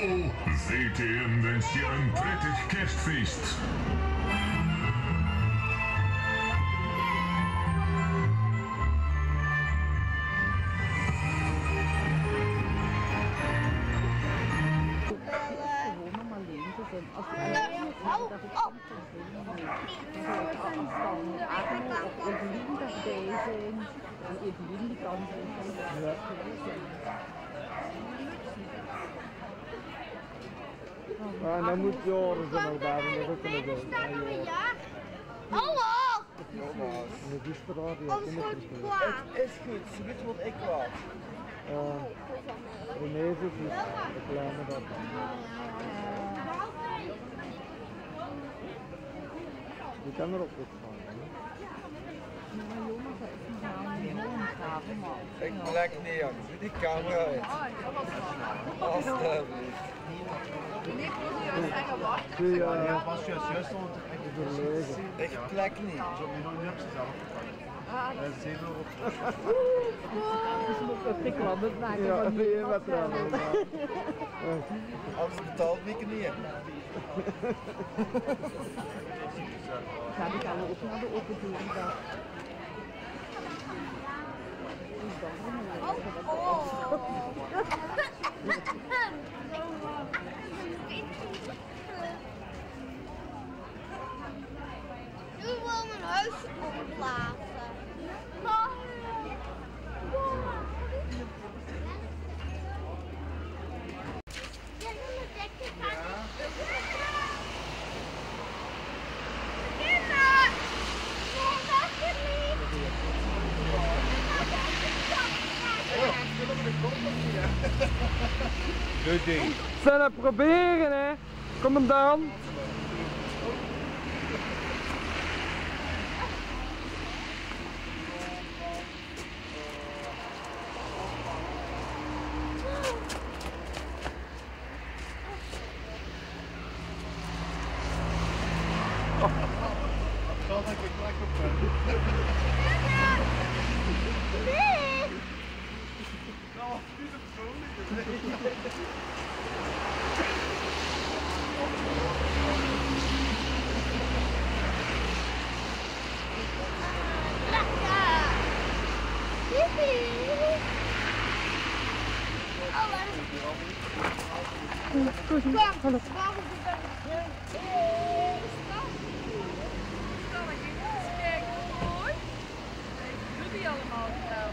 Seht ihr, wenn ihr ein prettig Kerstfest. Und ihr die ganzen Hörper. Die kan zijn van de Ja, en dan moet Joris er nog bij, is? Hallo! Wordt niet kwaad. Is goed, ze weet wat ik wou. Uh, René niet, de kleine dat. Die kan er ook goed van. Ik plek niet aan, die camera uit. Die uh, was juist juist om te. Ik plek niet. Zo heb je nog niet op zelf. Dat is even op. Ik kan het maken Ja, van die wat trouwens. Anders betaalt ik niet. Die gaan we ook naar de open deuren daar. Nu wil mijn huis opblazen. Ja, nu moet ik het gaan. Kinder! Nee, dat is niet. Good ding. Het proberen hè, commandant. Zal ik een plek op ben. Nee! Nou, niet op zo'n Lekker! Yippie! Oh, waar is Kom, waarom is het Doe die allemaal gedaan.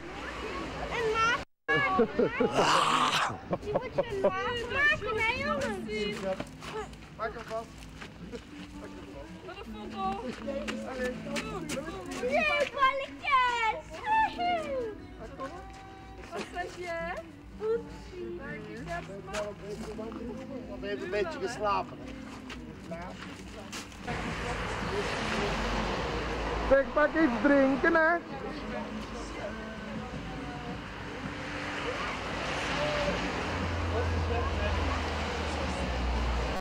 Maak. Je moet je maken, hè jongens? Pak hem vast. Met een foto. Nee, balletjes! Wat zeg je? Hij heeft een beetje geslapen. Zeg, pak iets drinken hè.